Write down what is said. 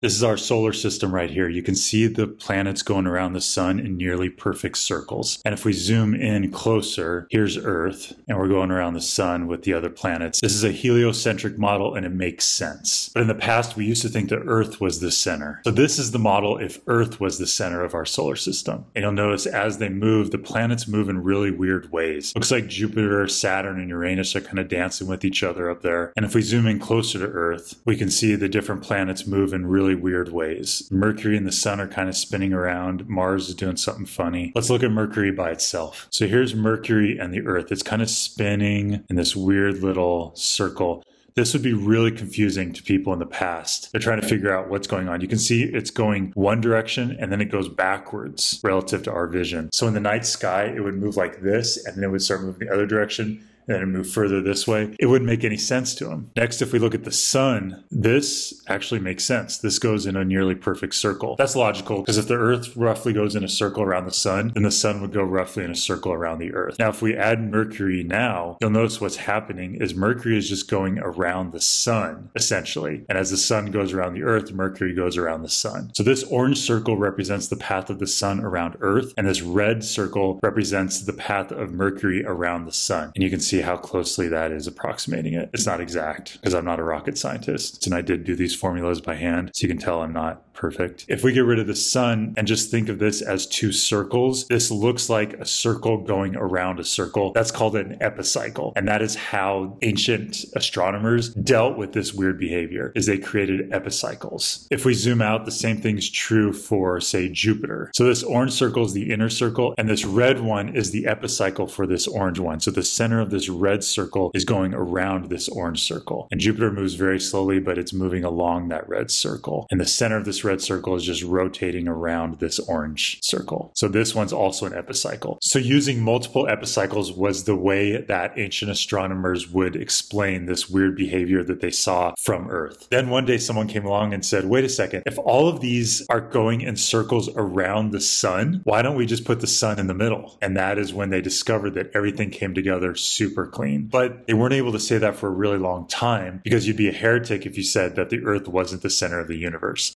This is our solar system right here. You can see the planets going around the sun in nearly perfect circles. And if we zoom in closer, here's Earth, and we're going around the sun with the other planets. This is a heliocentric model and it makes sense. But in the past, we used to think that Earth was the center. So this is the model if Earth was the center of our solar system. And you'll notice as they move, the planets move in really weird ways. Looks like Jupiter, Saturn, and Uranus are kind of dancing with each other up there. And if we zoom in closer to Earth, we can see the different planets move in really really weird ways. Mercury and the sun are kind of spinning around. Mars is doing something funny. Let's look at Mercury by itself. So here's Mercury and the Earth. It's kind of spinning in this weird little circle. This would be really confusing to people in the past. They're trying to figure out what's going on. You can see it's going one direction and then it goes backwards relative to our vision. So in the night sky, it would move like this and then it would start moving the other direction and then move further this way. It wouldn't make any sense to him. Next, if we look at the sun, this actually makes sense. This goes in a nearly perfect circle. That's logical because if the earth roughly goes in a circle around the sun, then the sun would go roughly in a circle around the earth. Now, if we add Mercury now, you'll notice what's happening is Mercury is just going around the sun, essentially. And as the sun goes around the earth, Mercury goes around the sun. So this orange circle represents the path of the sun around earth, and this red circle represents the path of Mercury around the sun. And you can see see how closely that is approximating it. It's not exact because I'm not a rocket scientist and I did do these formulas by hand. So you can tell I'm not perfect. If we get rid of the sun and just think of this as two circles, this looks like a circle going around a circle. That's called an epicycle. And that is how ancient astronomers dealt with this weird behavior is they created epicycles. If we zoom out, the same thing is true for say Jupiter. So this orange circle is the inner circle and this red one is the epicycle for this orange one. So the center of this red circle is going around this orange circle. And Jupiter moves very slowly, but it's moving along that red circle. And the center of this red circle is just rotating around this orange circle. So this one's also an epicycle. So using multiple epicycles was the way that ancient astronomers would explain this weird behavior that they saw from Earth. Then one day someone came along and said, wait a second, if all of these are going in circles around the sun, why don't we just put the sun in the middle? And that is when they discovered that everything came together super clean. But they weren't able to say that for a really long time because you'd be a heretic if you said that the Earth wasn't the center of the universe.